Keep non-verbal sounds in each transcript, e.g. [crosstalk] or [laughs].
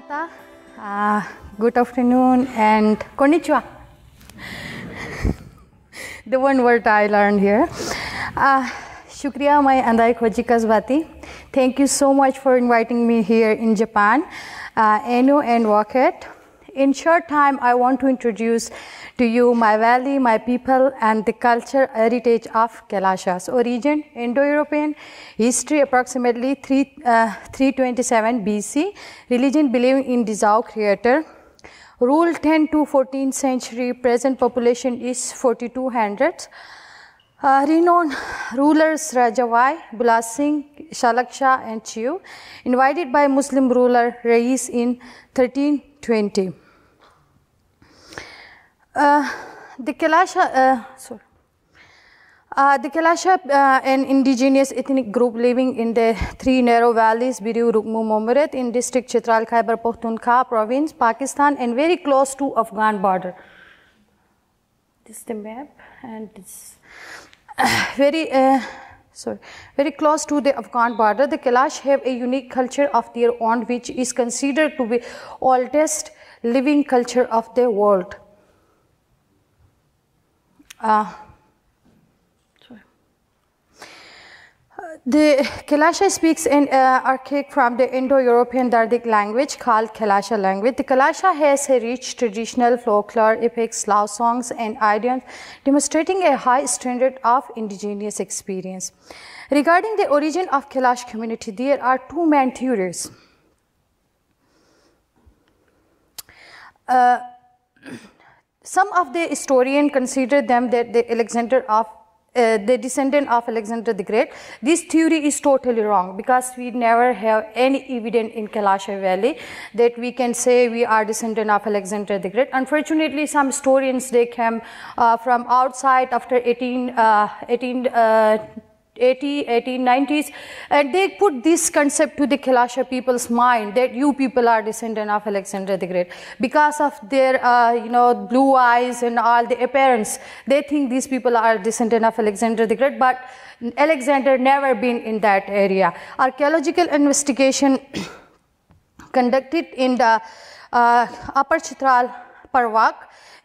Tata, uh, good afternoon and konnichiwa. the one word I learned here. Uh, Shukriya, my Andai Khoji Kazbati. Thank you so much for inviting me here in Japan, uh, Eno and Waket. In short time, I want to introduce to you my valley, my people, and the culture heritage of Kailashas. Origin, Indo-European, history approximately 3, uh, 327 BC, religion believing in Dizao creator, rule 10 to 14th century, present population is 4200. Uh, renowned rulers Rajavai, Bula Singh, Shalaksha and Chiu, invited by Muslim ruler Rais in 1320. Uh, the Kalasha, uh, sorry. Uh, the Kalasha, uh, an indigenous ethnic group living in the three narrow valleys, Birir, Rumbur, Bumburet, in district Chitral, Khyber Pakhtunkhwa province, Pakistan, and very close to Afghan border. This is the map, and it's [sighs] very, uh, sorry, very close to the Afghan border. The Kailash have a unique culture of their own, which is considered to be oldest living culture of the world. Uh. The Kalasha speaks an uh, archaic from the Indo-European Dardic language called Kalasha language. The Kalasha has a rich traditional folklore, epics, love songs, and idioms, demonstrating a high standard of indigenous experience. Regarding the origin of Kailash community, there are two main theories. Uh, some of the historians consider them that the Alexander of uh, the descendant of Alexander the Great. This theory is totally wrong because we never have any evidence in Kalasha Valley that we can say we are descendant of Alexander the Great. Unfortunately, some historians they came uh, from outside after 18, uh, 18 80, 1890s, and they put this concept to the Kalasha people's mind that you people are descendant of Alexander the Great. Because of their, uh, you know, blue eyes and all the appearance, they think these people are descendant of Alexander the Great, but Alexander never been in that area. Archaeological investigation [coughs] conducted in the uh, Upper Chitral Parwak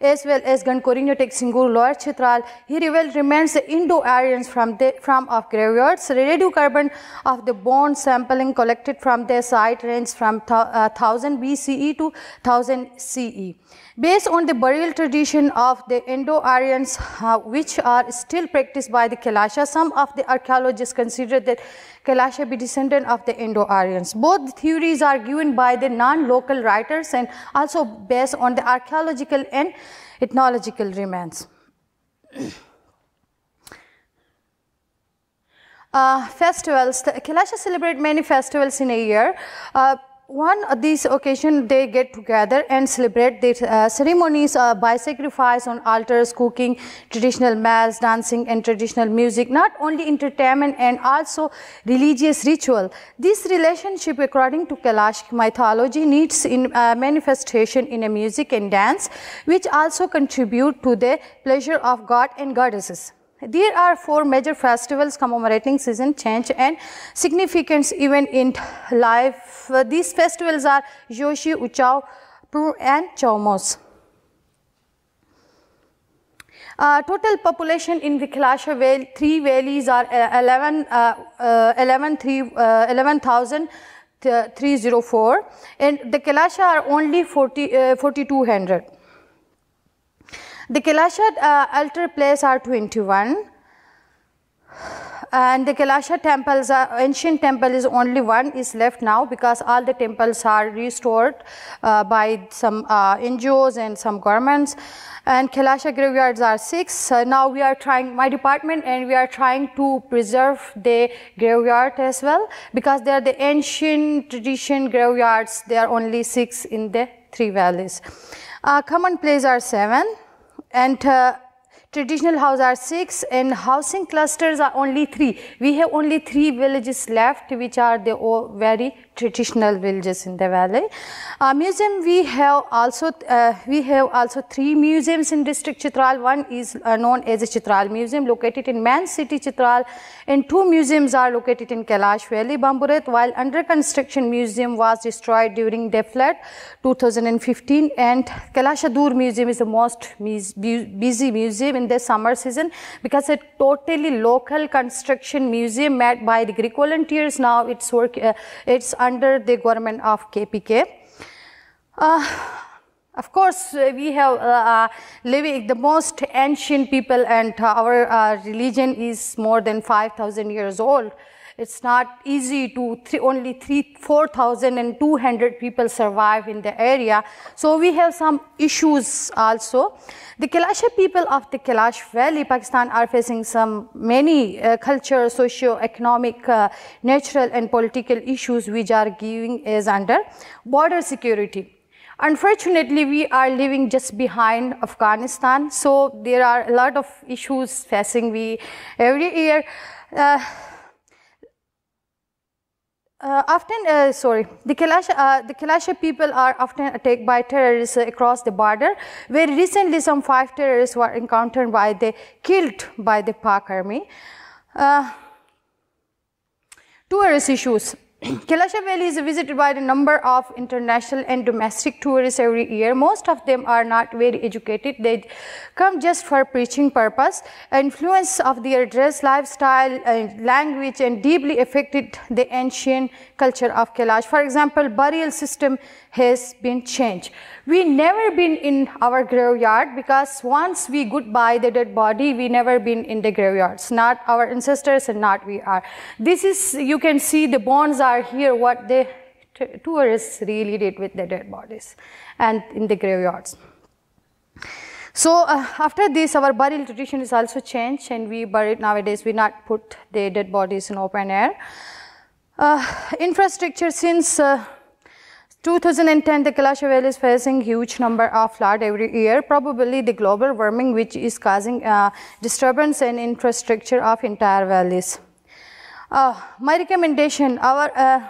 as well as Gankorinyotek Singur Lower Chitral, he revealed remains the Indo-Aryans from, the, from of graveyards. Radiocarbon of the bone sampling collected from their site range from uh, 1000 BCE to 1000 CE. Based on the burial tradition of the Indo-Aryans, uh, which are still practiced by the Kalasha, some of the archaeologists consider that Kalasha be descendant of the Indo-Aryans. Both theories are given by the non-local writers and also based on the archaeological and ethnological remains. Uh, festivals. The Kalasha celebrate many festivals in a year. Uh, one of these occasions they get together and celebrate their uh, ceremonies uh, by sacrifice on altars, cooking, traditional meals, dancing and traditional music, not only entertainment and also religious ritual. This relationship according to Kailash mythology needs in uh, manifestation in a music and dance which also contribute to the pleasure of God and goddesses. There are four major festivals commemorating season change and significance even in life. These festivals are Joshi, Uchao, Pur and Chomos. Uh, total population in the Kalasha Valley, three valleys are 11, uh, uh, 11, 3, uh, 11,304 and the Kalasha are only 40, uh, 4200. The Kalasha uh, altar places are 21 and the Kalasha temples, are, ancient temple is only one is left now because all the temples are restored uh, by some uh, NGOs and some governments and Kalasha graveyards are six. Uh, now we are trying, my department and we are trying to preserve the graveyard as well because they are the ancient tradition graveyards, there are only six in the three valleys. Uh, common places are seven uh, traditional houses are six and housing clusters are only three. We have only three villages left which are the very traditional villages in the valley. Uh, museum we have also uh, we have also three museums in district Chitral. One is uh, known as Chitral Museum located in Man City Chitral and two museums are located in Kailash Valley Bamburet while under construction museum was destroyed during the flood 2015 and Kalashadur Museum is the most busy museum in the summer season because a totally local construction museum made by the Greek volunteers now it's work uh, it's under the government of KPK. Uh, of course, uh, we have uh, uh, living the most ancient people and our uh, religion is more than 5,000 years old. It's not easy to th only three, 4,200 people survive in the area. So we have some issues also. The Kailasha people of the Kailash Valley, Pakistan are facing some many uh, culture, socio-economic, uh, natural and political issues which are giving as under border security. Unfortunately, we are living just behind Afghanistan, so there are a lot of issues facing we every year. Uh, uh, often, uh, sorry, the Kailasha, uh, the people are often attacked by terrorists across the border. Very recently, some five terrorists were encountered by the killed by the Pak army. Uh, tourist issues. [clears throat] Kailasha Valley is visited by a number of international and domestic tourists every year. Most of them are not very educated. They come just for preaching purpose. Influence of their dress, lifestyle, and language and deeply affected the ancient culture of Kailash. For example, burial system has been changed. We never been in our graveyard because once we goodbye the dead body, we never been in the graveyards. Not our ancestors and not we are. This is, you can see the bones are here, what the tourists really did with the dead bodies and in the graveyards. So uh, after this, our burial tradition is also changed and we bury nowadays, we not put the dead bodies in open air. Uh, infrastructure since uh, 2010, the Kailasha Valley is facing huge number of flood every year. Probably the global warming which is causing uh, disturbance in infrastructure of entire valleys. Uh, my recommendation, our uh,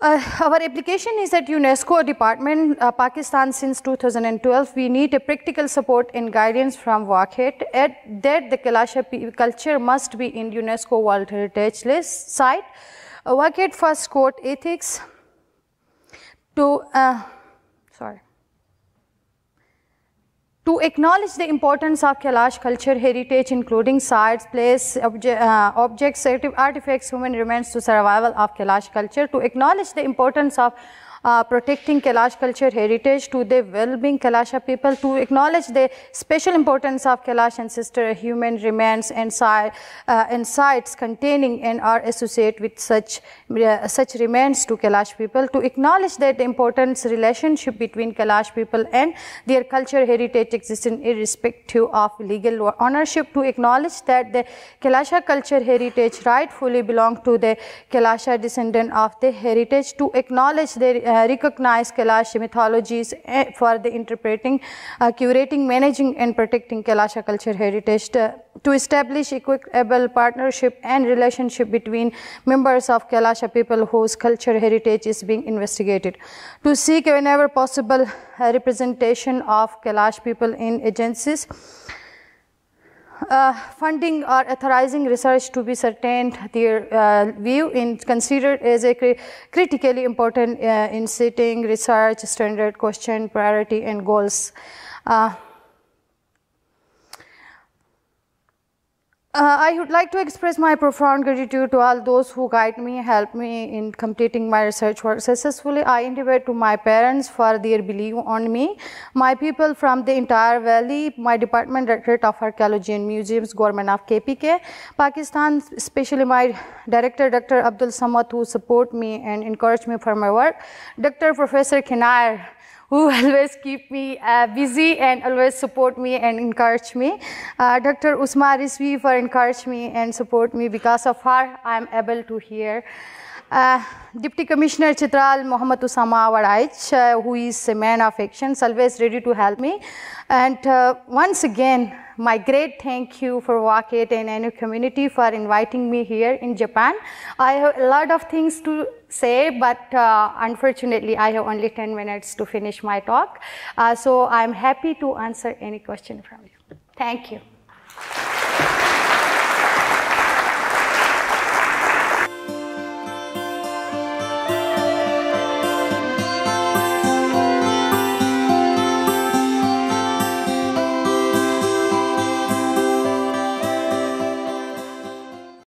uh, our application is at UNESCO department, uh, Pakistan since 2012. We need a practical support and guidance from WAC-8. At that, the Kailasha culture must be in UNESCO World Heritage List site. WCAT first quote ethics to, uh, sorry, to acknowledge the importance of Kailash culture heritage, including sites, places, obje uh, objects, artifacts, human remains to survival of Kailash culture, to acknowledge the importance of uh, protecting Kailash culture heritage to the well-being. Kailasha people, to acknowledge the special importance of Kailash ancestor human remains and, uh, sites containing and are associated with such, uh, such remains to Kailash people, to acknowledge that the importance relationship between Kailash people and their culture heritage exists in irrespective of legal ownership, to acknowledge that the Kailasha culture heritage rightfully belong to the Kailasha descendant of the heritage, to acknowledge their uh, recognize Kailash mythologies eh, for the interpreting, uh, curating, managing and protecting Kailasha culture heritage to, to establish equitable partnership and relationship between members of Kailasha people whose culture heritage is being investigated. To seek whenever possible uh, representation of Kailash people in agencies uh, funding or authorizing research to be certain their uh, view in considered as a cri critically important uh, in setting research standard question priority and goals uh, I would like to express my profound gratitude to all those who guide me, help me in completing my research work successfully. I endeavor to my parents for their belief on me, my people from the entire valley, my department directorate of archaeology and museums, government of KPK, Pakistan, especially my director, Dr. Abdul Samad, who support me and encourage me for my work, Dr. Professor Kenair, who [laughs] always keep me uh, busy and always support me and encourage me. Uh, Dr. Uzma Rizvi for encourage me and support me. Because of her, I'm able to hear. Uh, Deputy Commissioner Chitral Mohammad Usama Warraich, uh, who is a man of action, always ready to help me. And uh, once again, my great thank you for WAC-8 and NU community for inviting me here in Japan. I have a lot of things to say, but uh, unfortunately, I have only 10 minutes to finish my talk. Uh, so I'm happy to answer any question from you. Thank you.